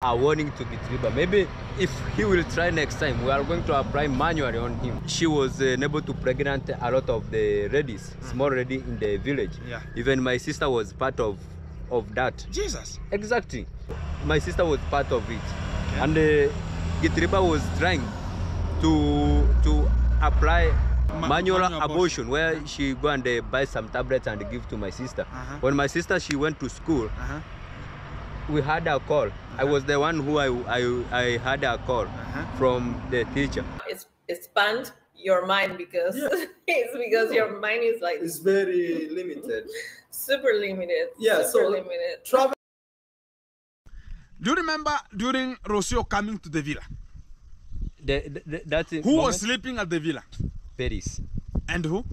a warning to Gitriba. Maybe if he will try next time, we are going to apply manually on him. She was uh, able to pregnant a lot of the ladies, small lady in the village. Yeah. Even my sister was part of of that. Jesus. Exactly. My sister was part of it. And uh, Gitriba was trying to to apply Ma- manual, manual abortion, where she go and uh, buy some tablets and give to my sister. Uh-huh. When my sister she went to school, Uh-huh. We had a call. I was the one who I I, I had a call Uh-huh. from the teacher. it's expand your mind because it's because your mind is like It's very limited. super limited. Yeah, super so- limited. Travel Do you remember during Rocio coming to the villa? The, the, the, that's Who moment, was sleeping at the villa? Paris. And who?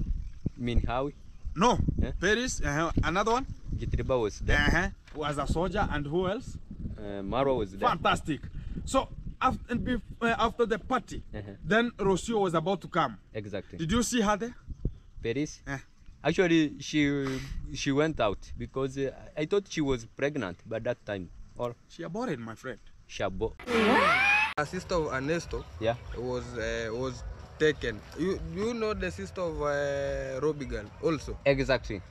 Minhawi. No. Yeah. Paris. Uh-huh. Another one? Gitriba was there. Uh-huh. Was a soldier. And who else? Uh, Marwa was there. Fantastic. So after, and uh, after the party, Uh-huh. then Rocio was about to come. Exactly. Did you see her there? Paris. Eh. Actually, she she went out because uh, I thought she was pregnant by that time. Or She aborted, my friend. Shabo. a sister of Ernesto Yeah. was uh, was taken. You you know the sister of uh, Robigan also. Exactly.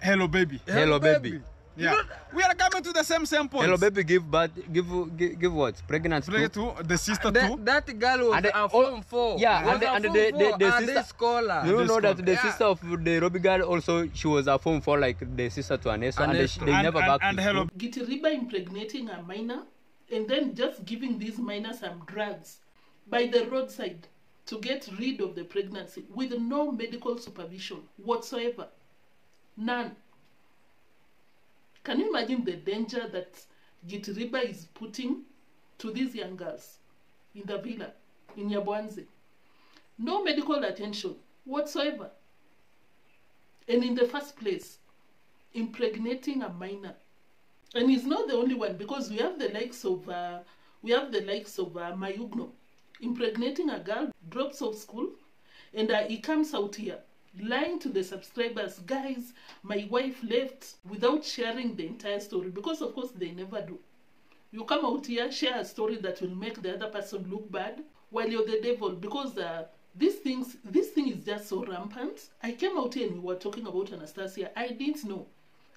Hello, baby. Hello, baby. Yeah. We are coming to the same same point. Hello, baby. Give birth. Give give, give what? Pregnant. Pray to the sister That, too. that girl was And the- a all- form four. yeah, and the- a and form the- the- four the and sister- scholar. You this know that the Yeah. sister of the Robbie girl also she was a form for like the sister to Aneso, and they, they and, never and, back and to hello. school. Gitiriba impregnating a minor and then just giving these minors some drugs by the roadside to get rid of the pregnancy with no medical supervision whatsoever. None. Can you imagine the danger that Gitiriba is putting to these young girls in the villa in Yabwanze? No medical attention whatsoever. And in the first place, impregnating a minor and he's not the only one because we have the likes of uh, we have the likes of uh, Mayugno impregnating a girl, drops off school, and uh, he comes out here lying to the subscribers, guys. My wife left without sharing the entire story because, of course, they never do. You come out here, share a story that will make the other person look bad while you're the devil because uh, these things, this thing is just so rampant. I came out here and we were talking about Anastasia. I didn't know.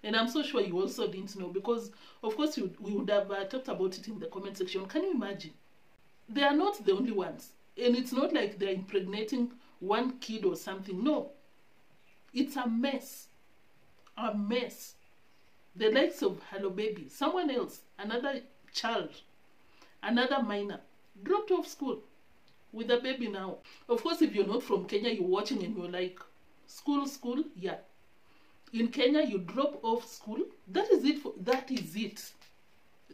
And I'm so sure you also didn't know because, of course, you, we would have uh, talked about it in the comment section. Can you imagine? They are not the only ones. And it's not like they're impregnating one kid or something. No. It's a mess. A mess. The likes of Hello Baby, someone else, another child, another minor, dropped off school with a baby now. Of course, if you're not from Kenya, you're watching and you're like, school, school, yeah. In Kenya, you drop off school. That is it. For, that is it.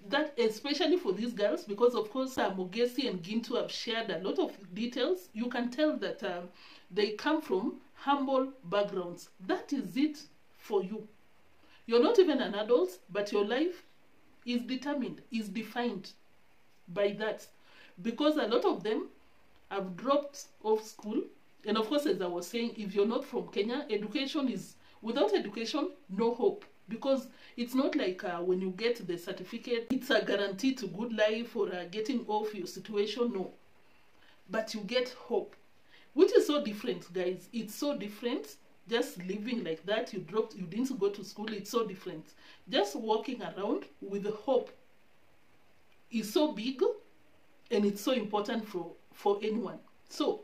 That especially for these girls, because of course, uh, Mogesi and Gintu have shared a lot of details. You can tell that um, they come from humble backgrounds. That is it for you. You're not even an adult, but your life is determined, is defined by that. Because a lot of them have dropped off school. And of course, as I was saying, if you're not from Kenya, education is without education, no hope. Because it's not like uh, when you get the certificate, it's a guarantee to good life or uh, getting off your situation. No. But you get hope, which is so different, guys. It's so different. Just living like that, you dropped, you didn't go to school, it's so different. Just walking around with hope is so big and it's so important for for anyone so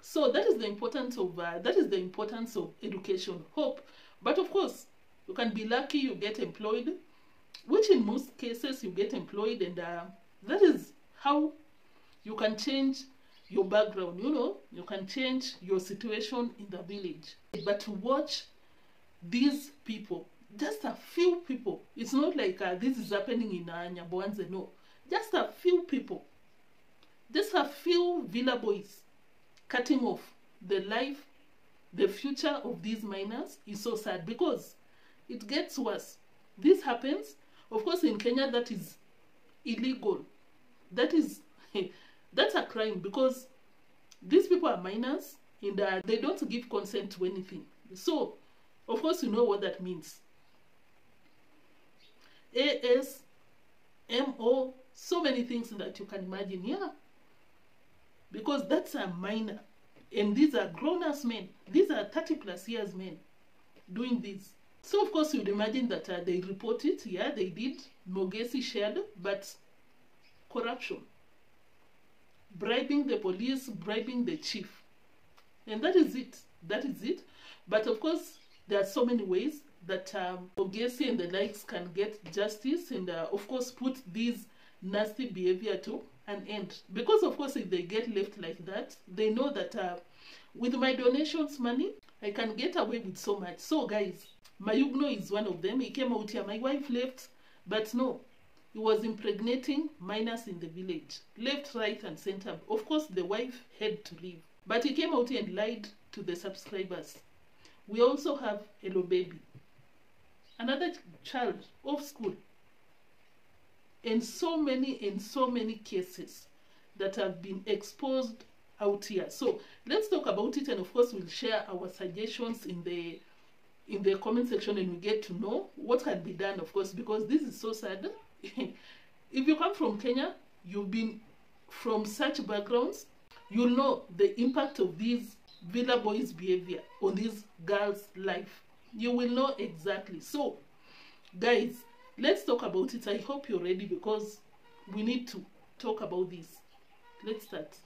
so that is the importance of uh, that is the importance of education hope but of course you can be lucky you get employed which in most cases you get employed and uh, that is how you can change your background. You know you can change your situation in the village. But to watch these people just a few people. It's not like uh, this is happening in uh, Nyabohanse no. Just a few people. Just a few villa boys cutting off the life the future of these minors is so sad because it gets worse this happens of course in kenya that is illegal that is that's a crime because these people are minors and uh, they don't give consent to anything so of course you know what that means AS MO so many things that you can imagine. Yeah. Because that's a minor. And these are grown ass men. These are 30 plus years men doing this. So, of course, you'd imagine that uh, they report it. Yeah, they did. Mogesi shared, but corruption. Bribing the police, bribing the chief. And that is it. That is it. But of course, there are so many ways that um, Mogesi and the likes can get justice and, uh, of course, put these nasty behavior to an end. Because, of course, if they get left like that, they know that uh, with my donations money, I can get away with so much. So, guys, Mayugno is one of them. He came out here. My wife left, but no, he was impregnating minors in the village, left, right, and center. Of course, the wife had to leave, but he came out here and lied to the subscribers. We also have Hello Baby, another child off school, and so many and so many cases that have been exposed out here. So let's talk about it, and of course, we'll share our suggestions in the in the comment section, and we get to know what can be done. Of course, because this is so sad. if you come from Kenya, you've been from such backgrounds, you'll know the impact of these villa boys' behavior on these girls' life. You will know exactly. So, guys, let's talk about it. I hope you're ready because we need to talk about this. Let's start.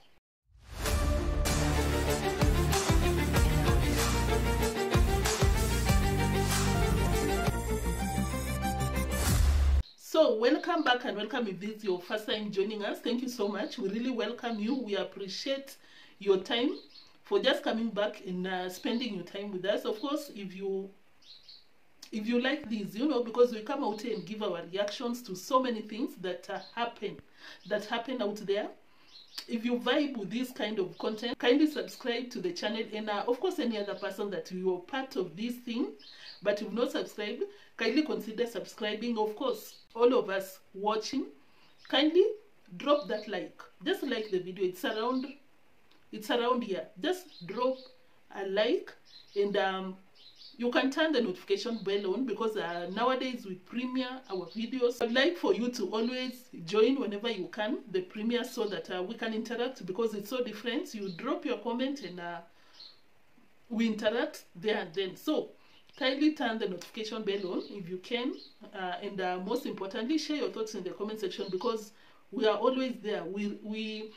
So, welcome back and welcome if this is your first time joining us. Thank you so much. We really welcome you. We appreciate your time for just coming back and uh, spending your time with us. Of course, if you if you like this, you know, because we come out here and give our reactions to so many things that uh, happen that happen out there. If you vibe with this kind of content, kindly subscribe to the channel. And uh, of course, any other person that you are part of this thing, but you've not subscribed, kindly consider subscribing. Of course, all of us watching, kindly drop that like. Just like the video. It's around it's around here just drop a like and um, you can turn the notification bell on because uh, nowadays we premiere our videos i'd like for you to always join whenever you can the premiere so that uh, we can interact because it's so different. You drop your comment and uh, we interact there and then. So kindly turn the notification bell on if you can uh, and uh, most importantly share your thoughts in the comment section because we are always there. We we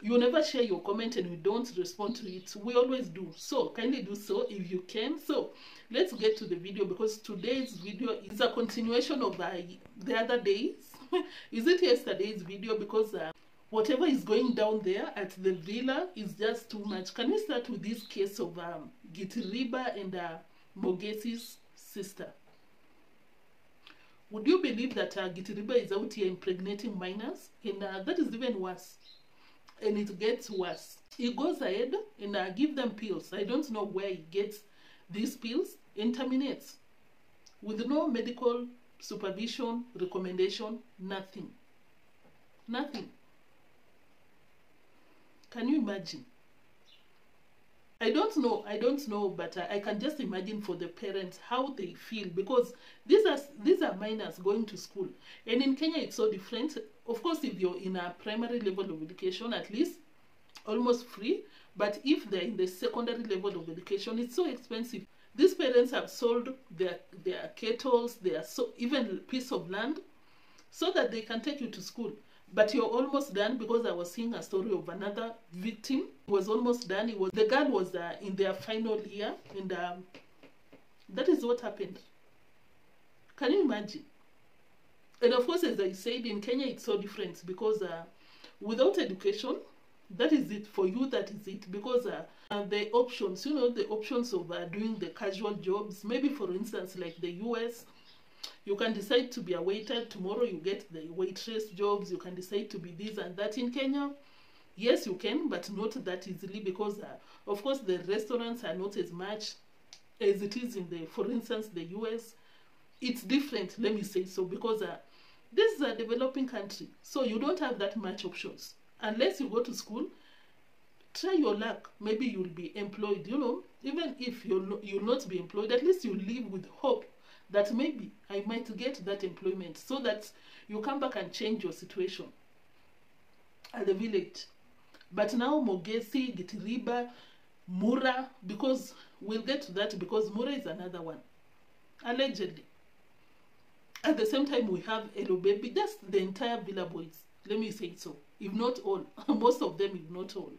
you never share your comment and we don't respond to it. We always do. So kindly do so if you can. So let's get to the video because today's video is a continuation of uh, the other days. Is it yesterday's video? Because uh, whatever is going down there at the villa is just too much. Can we start with this case of um, gitiriba and uh, mogesi's sister? Would you believe that uh, gitiriba is out here impregnating minors? And uh, that is even worse and it gets worse. He goes ahead and uh, give them pills. I don't know where he gets these pills and terminates with no medical supervision, recommendation, nothing. Nothing. Can you imagine? I don't know, I don't know, but uh, I can just imagine for the parents how they feel because these are these are minors going to school, and in Kenya it's so different. Of course, if you're in a primary level of education, at least almost free. But if they're in the secondary level of education, it's so expensive. These parents have sold their their kettles, their so even piece of land, so that they can take you to school. But you're almost done because I was seeing a story of another victim who was almost done. It was the girl was uh, in their final year, and um, that is what happened. Can you imagine? And of course, as I said, in Kenya it's so different because uh, without education, that is it for you. That is it because uh, uh, the options, you know, the options of uh, doing the casual jobs. Maybe for instance, like the U.S. You can decide to be a waiter. Tomorrow you get the waitress jobs. You can decide to be this and that. In Kenya, yes, you can, but not that easily because, uh, of course, the restaurants are not as much as it is in the, for instance, the US. It's different, let me say so, because uh, this is a developing country. So you don't have that much options. Unless you go to school, try your luck. Maybe you'll be employed, you know. Even if you'll, you'll not be employed, at least you live with hope that maybe I might get that employment so that you come back and change your situation at the village. But now Mogesi, Gitiriba, Mura, because we'll get to that because Mura is another one, allegedly. At the same time, we have Hello Baby, just the entire Villa Boys. Let me say so. If not all, most of them, if not all.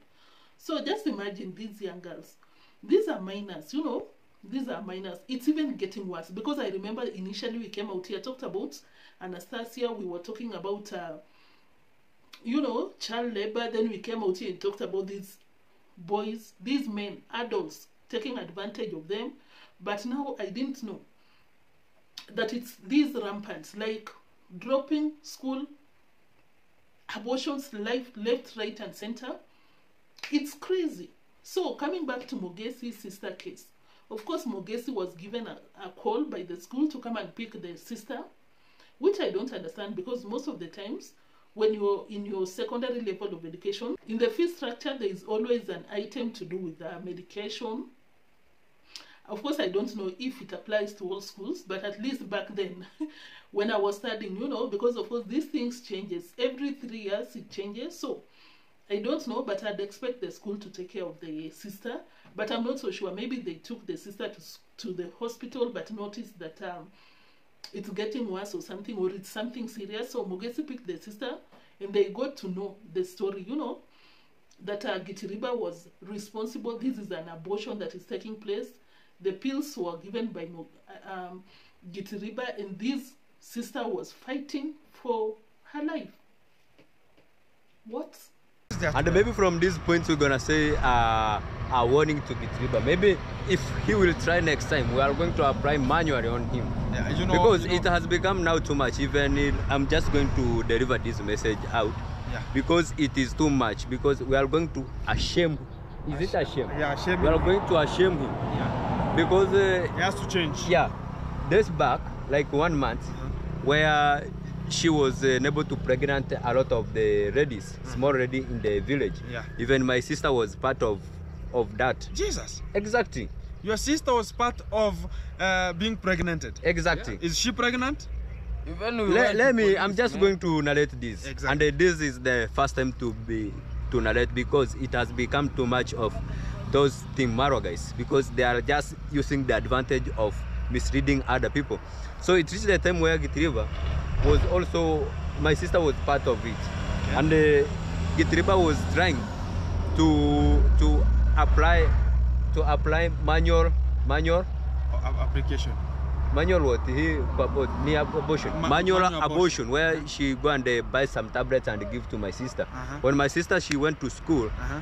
So just imagine these young girls. These are minors, you know. These are minors. It's even getting worse because I remember initially we came out here, talked about Anastasia. We were talking about, uh, you know, child labor. Then we came out here and talked about these boys, these men, adults taking advantage of them. But now I didn't know that it's these rampant, like dropping school abortions left, left, right, and center. It's crazy. So coming back to Mogesi's sister case, of course Mogesi was given a, a call by the school to come and pick the sister, which I don't understand because most of the times when you're in your secondary level of education, in the fee structure there is always an item to do with uh, medication. Of course, I don't know if it applies to all schools, but at least back then, when I was studying, you know, because of course these things changes every three years, it changes. So I don't know, but I'd expect the school to take care of the sister. But I'm not so sure. Maybe they took the sister to to the hospital, but noticed that um, it's getting worse or something, or it's something serious. So Mogesi picked the sister, and they got to know the story. You know that uh, Gitiriba was responsible. This is an abortion that is taking place. The pills were given by Mo- uh, um, Gitiriba, and this sister was fighting for her life. What? And maybe from this point we're gonna say uh, a warning to Gitriba. Maybe if he will try next time, we are going to apply manually on him. Yeah, you know, because you know- it has become now too much. Even if, I'm just going to deliver this message out Yeah. because it is too much. Because we are going to ashame. Is it ashame? Yeah, shame. We are going to ashame him Yeah. Because uh, He has to change. yeah, this back like one month where she was uh, able to pregnant a lot of the ladies, small lady in the village. Yeah. Even my sister was part of of that. Jesus. Exactly. Your sister was part of uh, being pregnanted. Exactly. Is she pregnant? Even we let, let me i'm just man. going to narrate this Exactly. and uh, this is the first time to be to narrate because it has become too much of those team Marwa guys because they are just using the advantage of misleading other people so it reached the time where Gitriva was also my sister was part of it and uh, Gitriva was trying to to apply to apply manual manual a- application. manual what he about me abortion Ma- manual, manual abortion, abortion. where she go and uh, buy some tablets and give to my sister Uh-huh. when my sister she went to school Uh-huh.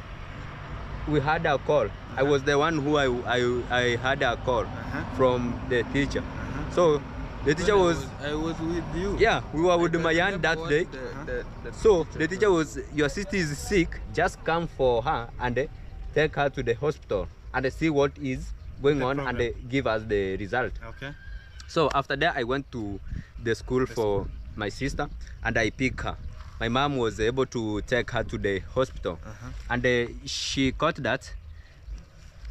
We had a call i was the one who i i, I had a call Uh-huh. from the teacher Uh-huh. so the teacher was I was with you. yeah we were with aunt that day the- the- the so teacher the teacher was your sister is sick just come for her and uh, take her to the hospital and uh, see what is going on and uh, give us the result Okay. So after that, I went to the school for my sister and I picked her. My mom was able to take her to the hospital Uh-huh. and uh, she caught that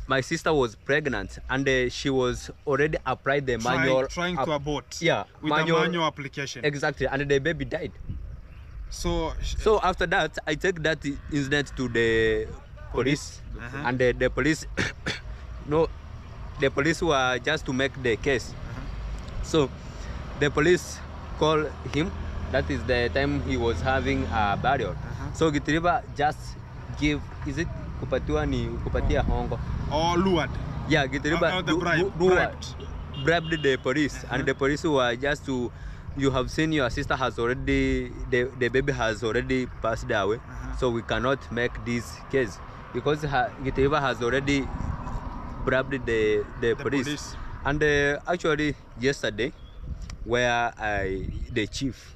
my sister was pregnant and uh, she was already applied the manual. trying to abort. Yeah, With manual- a manual application. Exactly, and the baby died. so, So after that, I take that incident to the police, Uh-huh. and the, the police, no, the police were just to make the case. So the police call him. That is the time he was having a burial. So Gitiriba just give. Is it kupatiwa ni kupatia hongo? or lured. Yeah, Gitiriba Or- or the bribe, bribed. bribed the police, and the police were just to. You have seen your sister has already the, the baby has already passed away, so we cannot make this case because her, Gitiriba has already bribed the the, police. police. And uh, actually yesterday, where I the chief,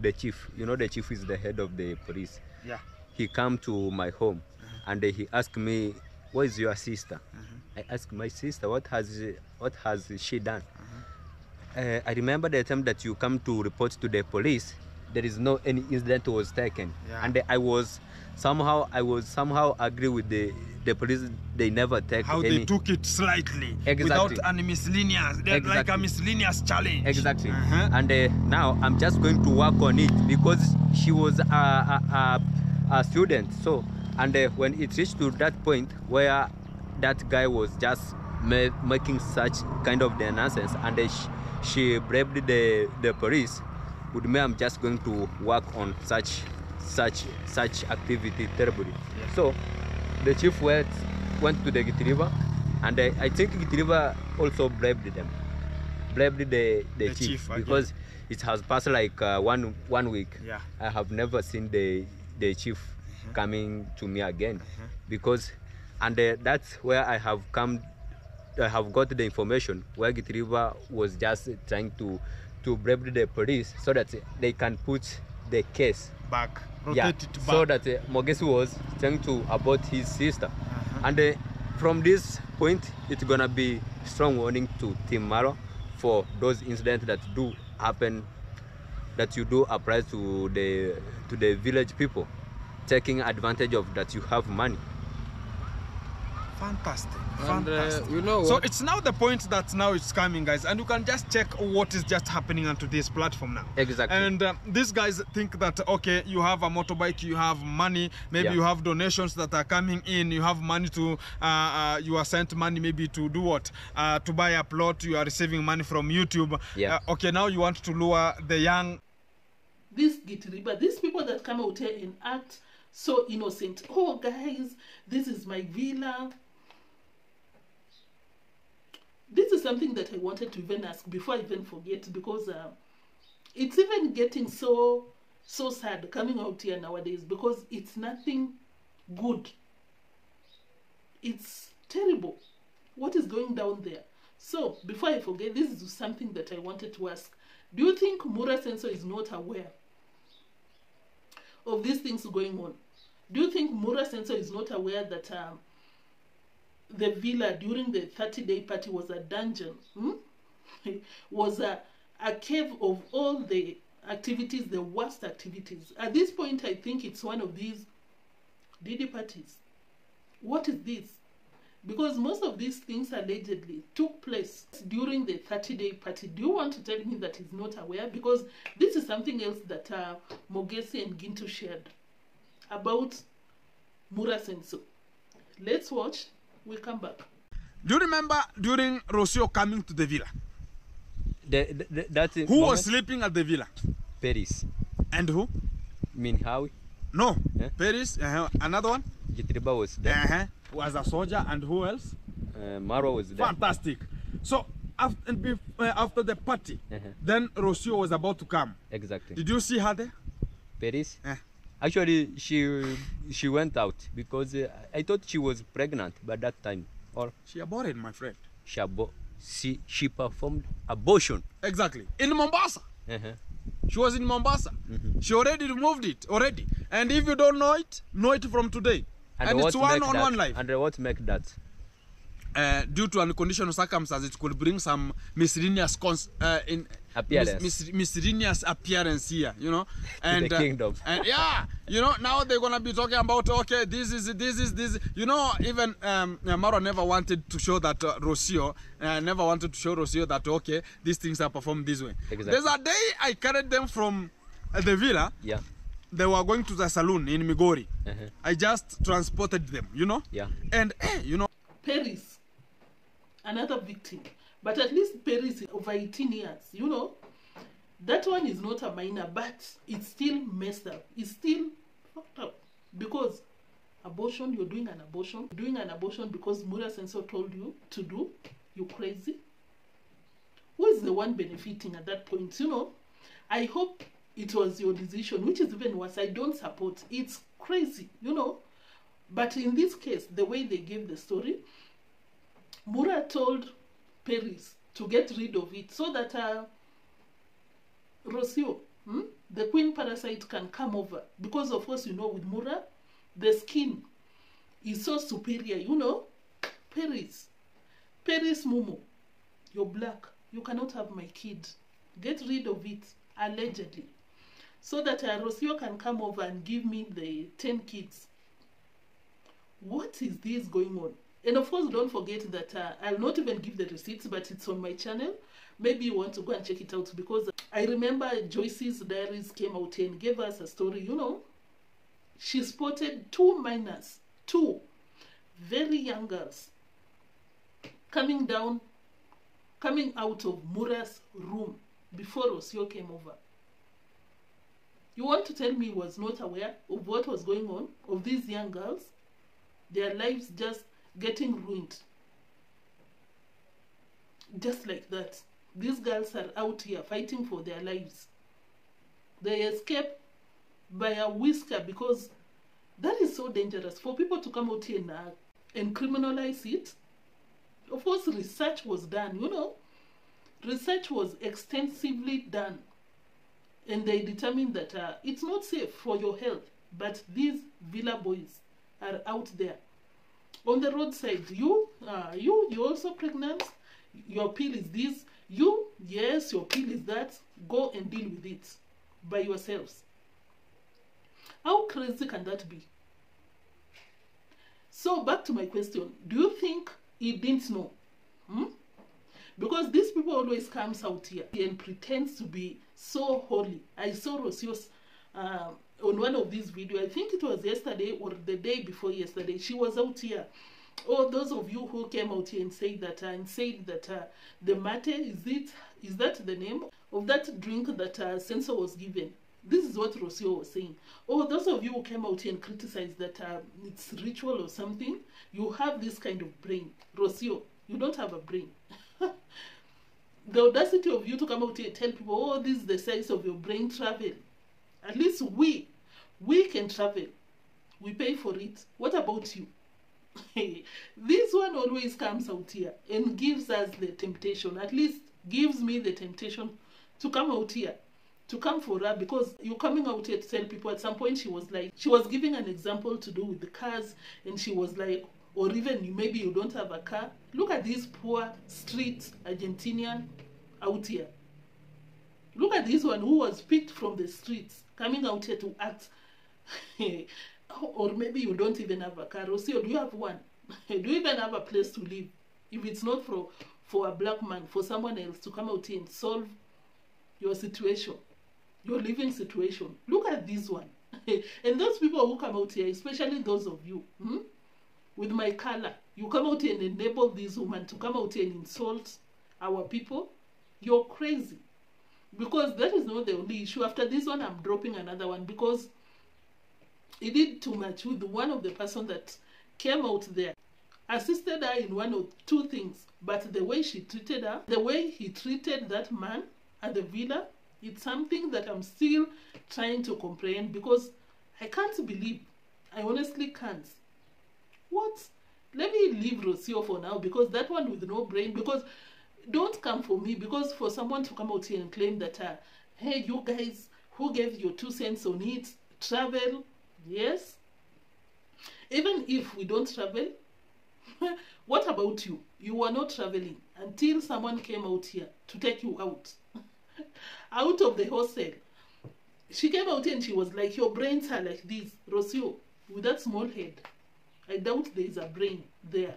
the chief, you know the chief is the head of the police. Yeah. he come to my home mm-hmm. and he asked me where is your sister? Mm-hmm. I asked my sister what has what has she done? Mm-hmm. Uh, i remember the time that you come to report to the police there is no any incident was taken. Yeah. and i was somehow i was somehow agree with the the police they never take How any they took it slightly Exactly. without any miscellaneous, they're like a miscellaneous challenge. exactly Uh-huh. and uh, now i'm just going to work on it because she was a, a, a, a student so and uh, when it reached to that point where that guy was just ma- making such kind of the nonsense and uh, she, she braved the the police with me i'm just going to work on such such such activity terribly. So the chief went went to the Gitiriva and uh, i think Gitiriva also braved them. Braved the, the, The chief, chief, because it has passed like uh, one one week. Yeah. I have never seen the the chief coming to me again. Because and uh, that's where I have come I have got the information where Gitriva was just trying to to brave the police so that they can put the case Back. yeah, it back. so that uh, Mogesi was trying to abort his sister. Uh-huh. And uh, from this point, it's gonna be strong warning to Team Marwa for those incidents that do happen, that you do apply to the to the village people, taking advantage of that you have money. Fantastic. And uh, Fantastic. you know So it's now the point that now it's coming, guys, and you can just check what is just happening on today's platform now. Exactly. And um, these guys think that okay, you have a motorbike, you have money, maybe Yeah. you have donations that are coming in, you have money to, uh, uh, you are sent money maybe to do what? Uh, to buy a plot. You are receiving money from YouTube. Yeah. Uh, okay, now you want to lure the young. this Gitiriba, these people that come out here and act so innocent. Oh, guys, this is my villa. This is something that I wanted to even ask before I even forget because uh, it's even getting so so sad coming out here nowadays because it's nothing good. It's terrible. What is going down there? So before I forget, this is something that I wanted to ask. Do you think Mura Sensor is not aware of these things going on? Do you think Mura Sensor is not aware that um, the villa during the 30 day party was a dungeon? Hmm? was a, a cave of all the activities, the worst activities. At this point, I think it's one of these Didi parties. What is this? Because most of these things allegedly took place during the 30 day party. Do you want to tell me that he's not aware? Because this is something else that uh, Mogesi and Ginto shared about Mura Senso. Let's watch. We'll come back. Do you remember during Rocio coming to the villa? The, the, that Who was sleeping at the villa? Paris? And who? Minhawi? No. Yeah. Paris. Uh-huh. Another one. Gitriba was there. Uh-huh. Was a soldier. And who else? Uh, Marwa was there. Fantastic. So after, and bef- uh, after the party, Uh-huh. then Rocio was about to come. Exactly. Did you see her there? Paris? Eh. Actually, she she went out because uh, I thought she was pregnant by that time. Or She aborted, my friend. she, abo- she, she performed abortion. Exactly. In Mombasa. Uh-huh. She was in Mombasa. She already removed it already. And if you don't know it, know it from today. And, and it's one on that- one life. And what make that? uh, due to unconditional circumstances, it could bring some miscellaneous cons- uh, in Appearance. mis- mis- miscellaneous appearance here, you know, and the uh, and yeah, you know, now they're gonna be talking about okay, this is this is this, you know, even um, Marwa never wanted to show that uh, Rocio, uh, never wanted to show Rocio that okay, these things are performed this way. Exactly. There's a day I carried them from uh, the villa. Yeah. They were going to the saloon in Migori. Uh-huh. I just transported them, you know, Yeah. and eh, you know. Paris, another victim. But at least Paris over 18 years, you know. That one is not a minor, but it's still messed up. It's still fucked up. Because abortion, you're doing an abortion. Doing an abortion because Mura Sensor told you to do. You crazy? Who is the one benefiting at that point? You know, I hope it was your decision, which is even worse. I don't support. It's crazy, you know. But in this case, the way they gave the story, Mura told Paris to get rid of it so that uh, Rocio, hmm, the queen parasite, can come over. Because, of course, you know, with Mura, the skin is so superior, you know. Paris, Paris Mumu, you're black. You cannot have my kid. Get rid of it, allegedly. so that uh, Rocio can come over and give me the 10 kids. What is this going on? And of course, don't forget that uh, I'll not even give the receipts, but it's on my channel. Maybe you want to go and check it out because I remember Joyce's diaries came out and gave us a story. You know, she spotted two minors, two very young girls, coming down, coming out of Mura's room before Rocio came over. You want to tell me he was not aware of what was going on, of these young girls? Their lives just getting ruined. Just like that. These girls are out here fighting for their lives. They escape by a whisker because that is so dangerous for people to come out here and, uh, and criminalize it. Of course, research was done, you know. Research was extensively done. And they determined that uh, it's not safe for your health. But these villa boys are out there on the roadside. You, uh, you, you're also pregnant. Your pill is this. You, yes, your pill is that. Go and deal with it by yourselves. How crazy can that be? So back to my question. Do you think he didn't know? Hmm? Because these people always comes out here and pretends to be so holy. I saw Rocio's uh, on one of these videos. I think it was yesterday or the day before yesterday. She was out here. Oh, those of you who came out here and said that uh, and said that uh, the mate is it is that the name of that drink that uh, Sensor was given? This is what Rocio was saying. Oh, those of you who came out here and criticized that uh, it's ritual or something, you have this kind of brain. Rocio, you don't have a brain. the audacity of you to come out here and tell people, oh, this is the size of your brain travel. At least we, we can travel. We pay for it. What about you? this one always comes out here and gives us the temptation. At least gives me the temptation to come out here to come for her because you're coming out here to tell people at some point she was like she was giving an example to do with the cars and she was like or even maybe you don't have a car look at these poor street argentinian out here look at this one who was picked from the streets coming out here to act. Or maybe you don't even have a car. Or see, do you have one? Do you even have a place to live? If it's not for for a black man for someone else to come out here and solve your situation your living situation. Look at this one. And those people who come out here especially those of you hmm, with my color you come out here and enable this woman to come out here and insult our people? You're crazy because that is not the only issue. After this one i'm dropping another one because he did too much with one of the person that came out there. Assisted her in one or two things but the way she treated her the way he treated that man at the villa it's something that i'm still trying to comprehend because i can't believe i honestly can't. What? Let me leave rocio for now because that one with no brain because don't come for me because for someone to come out here and claim that uh, hey you guys who gave your two cents on it travel yes? Even if we don't travel what about you? You were not traveling until someone came out here to take you out. Out of the hostel she came out and she was like your brains are like this rocio with that small head. I doubt there is a brain there.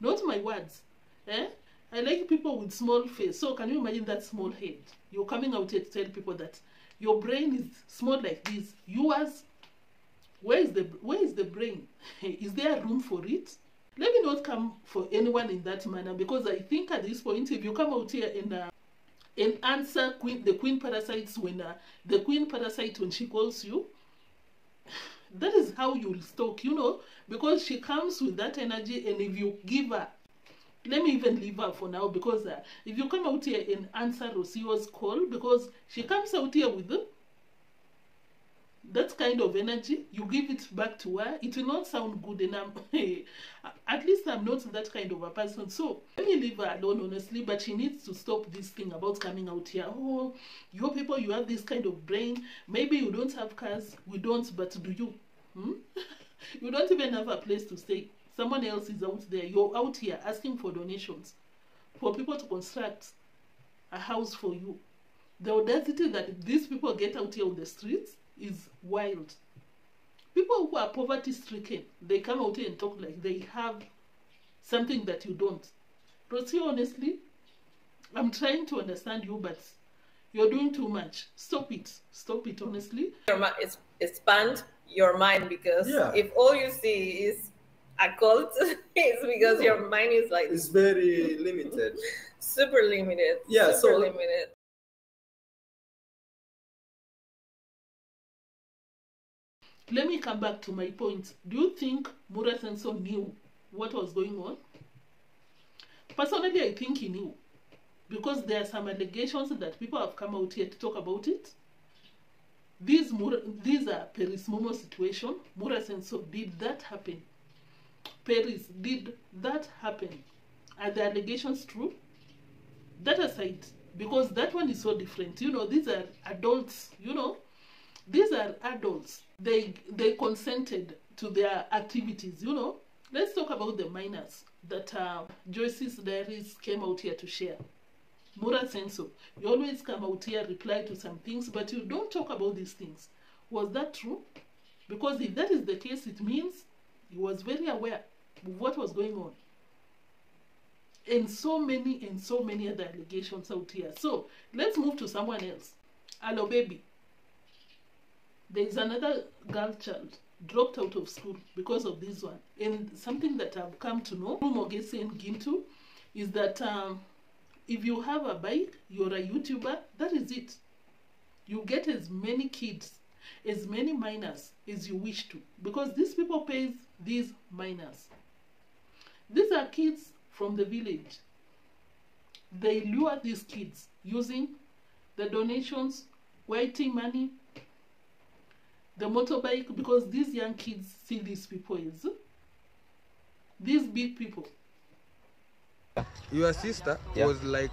Not my words eh i like people with small face. So can you imagine that small head? You're coming out here to tell people that your brain is small like this. Yours where is the where is the brain? Is there room for it? Let me not come for anyone in that manner because i think at this point if you come out here and uh, and answer queen the queen parasites when uh, the queen parasite when she calls you that is how you'll stalk you know? Because she comes with that energy and if you give her let me even leave her for now because uh, if you come out here and answer Rocio's call because she comes out here with that kind of energy you give it back to her it will not sound good and I'm at least I'm not that kind of a person. So let me leave her alone honestly but she needs to stop this thing about coming out here. Oh you people you have this kind of brain. Maybe you don't have cars we don't but do you? Hmm? you don't even have a place to stay someone else is out there you're out here asking for donations for people to construct a house for you The audacity that these people get out here on the streets is wild. People who are poverty stricken, they come out here and talk like they have something that you don't. Rosie, honestly, I'm trying to understand you, but you're doing too much. Stop it. Stop it, honestly. Your mi- it's expand your mind because Yeah. if all you see is a cult, it's because your mind is like It's very limited. super limited. Yeah, super so- limited. Let me come back to my point. Do you think Mura Senso knew what was going on? Personally, I think he knew. Because there are some allegations that people have come out here to talk about it. These, Mura, these are Paris Momo situation. Mura Senso, did that happen? Paris, did that happen? Are the allegations true? That aside, because that one is so different. You know, these are adults, you know, these are adults they they consented to their activities you know let's talk about the minors that uh, joyce's diaries came out here to share mura senso you always come out here reply to some things but you don't talk about these things was that true because if that is the case it means he was very aware of what was going on and so many and so many other allegations out here so let's move to someone else hello baby there is another girl child dropped out of school because of this one. And something that I've come to know through Mogesi and Gintu is that um, if you have a bike, you're a YouTuber, that is it. You get as many kids, as many minors as you wish to, because these people pays these minors. These are kids from the village. They lure these kids using the donations, waiting money, the motorbike because these young kids see these people as these big people. Your sister Yeah. was like,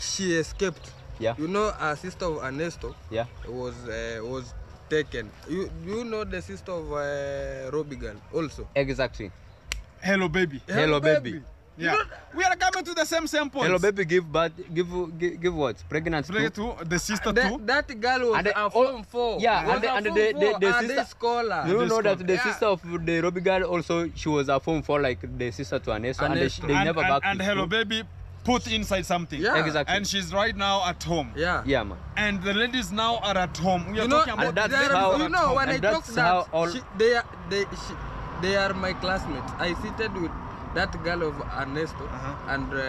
she escaped. Yeah. You know, a sister of Ernesto Yeah. was uh, was taken. You you know the sister of uh, Robigan also. Exactly. Hello, baby. Hello, baby. Yeah. We are coming to the same same point. Hello, baby. Give birth. Give give, give what? Pregnant. Play too? to the sister That, too. that girl was And the- a all- form four. yeah, and the- a and form the- the- four, the and sister- scholar. You This know that the Yeah. sister of the Robbie girl also she was a form for like the sister to Aneso, and they, Aneso. they and, never and, back and to hello, baby, put inside something. Yeah. Exactly. And she's right now at home. Yeah. Yeah, man. And the ladies now are at home. We are You know, talking about that's there- how- you know when I talk that all- she, they are they she, they are my classmates. I seated with that girl of Ernesto Uh-huh. and uh,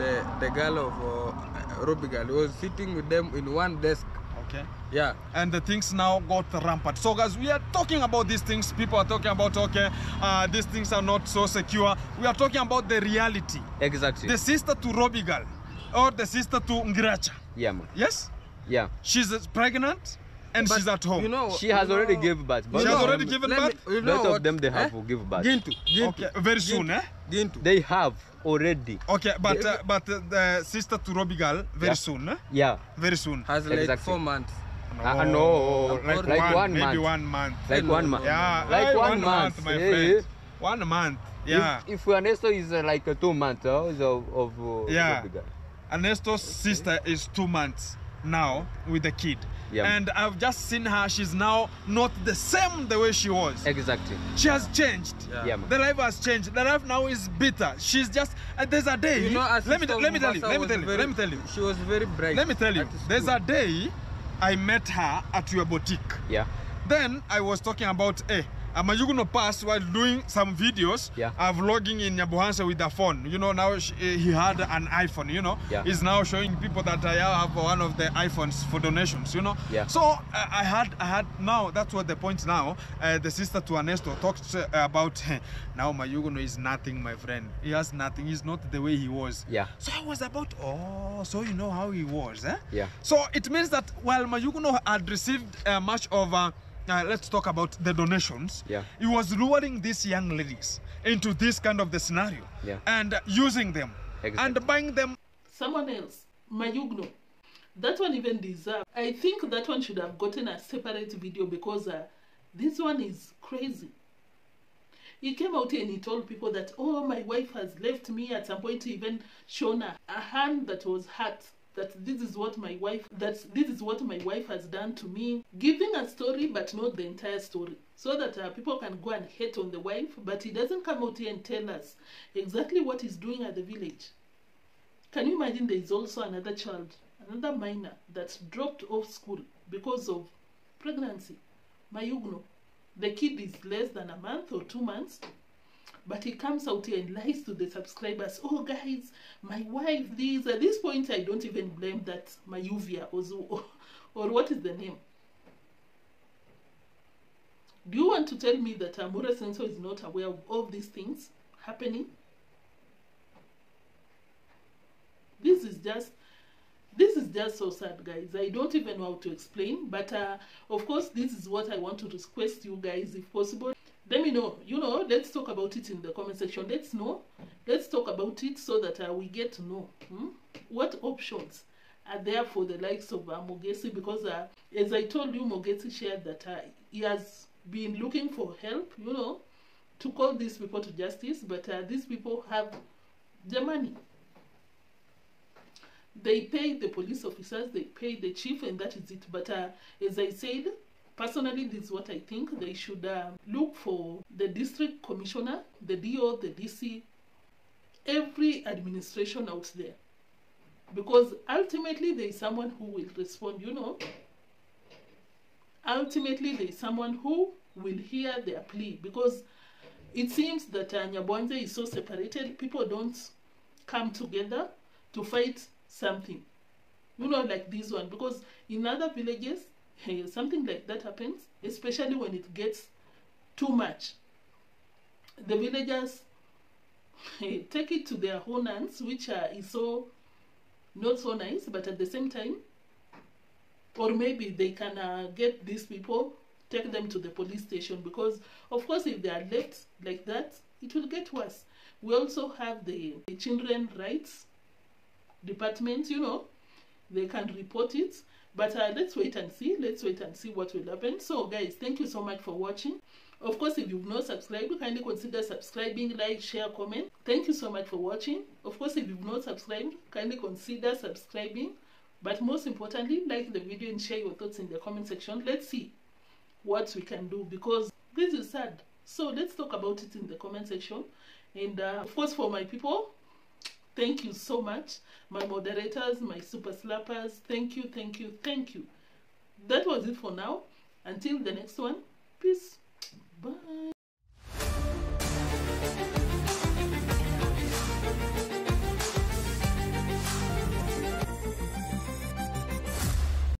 the the girl of uh, Robigal. I was sitting with them in one desk. Okay. Yeah. and the things now got rampant. So, guys, we are talking about these things. People are talking about, okay, uh, these things are not so secure. We are talking about the reality. Exactly. The sister to Robigal or the sister to Ngracha. Yeah, man. Yes? Yeah. She's pregnant and But she's at home. You know, She has you already know- given birth. She has already given birth? Me, you know Both of what? them they have eh? give birth. Gintu, Gintu. Okay, very soon, eh? Gintu. They have already. Okay, but uh, but uh, the sister to Robigal very Yeah. soon, eh? Yeah. Very soon. has like Exactly. four months. Uh, no, like, like one, one maybe one month. Like No, one month. Yeah, Like hey, one month, my yeah, friend. yeah. One month. Yeah. If, if Ernesto is uh, like uh, two months uh, of of uh, Yeah. of girl. Ernesto's sister is two months now with the kid. Yeah. And I've just seen her. She's now not the same the way she was. Exactly. She has changed. Yeah. Yeah. The life has changed. The life now is bitter. She's just. Uh, there's a day. You know, a let me let me tell you. Let me tell you. very- Let me tell you. She was very bright. Let me tell you. There's a day I met her at your boutique. Yeah. Then I was talking about, hey, am I going to pass while doing some videos? Yeah. I'm vlogging in Nyabohanse with a phone. You know, now she, eh, he had an iPhone, you know. Yeah. He's now showing people that I have one of the iPhones for donations, you know. Yeah. So uh, I had, I had, now that's what the point now. Uh, the sister to Ernesto talks uh, about, now Mayuguno is nothing, my friend. He has nothing. He's not the way he was. Yeah. So I was about, oh, so you know how he was, eh? Yeah. So it means that while Mayuguno had received uh, much of, uh, let's talk about the donations, Yeah. he was luring these young ladies into this kind of the scenario Yeah. and uh, using them Exactly. and buying them. Someone else, Mayugno. That one even deserve. I think that one should have gotten a separate video because uh, this one is crazy. He came out here and he told people that, oh, my wife has left me. At some point, he even shown a, a hand that was hurt that this is what my wife that this is what my wife has done to me giving a story but not the entire story. So that uh, people can go and hate on the wife but he doesn't come out here and tell us exactly what he's doing at the village. Can you imagine there is also another child another minor that dropped off school because of pregnancy? Mayugno the kid is less than a month or two months but he comes out here and lies to the subscribers. Oh guys my wife this at this point i don't even blame that mayuvia or, or, what is the name? Do you want to tell me that amura senso is not aware of all these things happening? This is just this is just so sad guys. I don't even know how to explain but uh, of course this is what i want to request you guys if possible let me know. You know let's talk about it in the comment section. Let's know. Let's talk about it so that uh, we get to know hmm? what options are there for the likes of uh, mogesi? Because uh, as i told you mogesi shared that uh, he has been looking for help you know to call these people to justice but uh, these people have the money. They pay the police officers they pay the chief and that is it. But uh, as i said personally this is what i think. They should uh, look for the district commissioner the do the dc every administration out there. Because ultimately there is someone who will respond you know. Ultimately there is someone who will hear their plea. Because it seems that uh, Nyabohanse is so separated people don't come together to fight something. You know like this one. Because in other villages something like that happens especially when it gets too much. The villagers take it to their own hands which uh, is so not so nice but at the same time or maybe they can uh, get these people take them to the police station. Because of course if they are left like that it will get worse. We also have the, the children rights department you know they can report it but uh, let's wait and see. Let's wait and see what will happen. So guys thank you so much for watching. Of course if you've not subscribed kindly consider subscribing like share comment. Thank you so much for watching. Of course if you've not subscribed kindly consider subscribing. But most importantly like the video and share your thoughts in the comment section. Let's see what we can do because this is sad. So let's talk about it in the comment section. And uh, of course for my people Thank you so much, my moderators, my super slappers. Thank you, thank you, thank you. That was it for now. Until the next one, peace. Bye.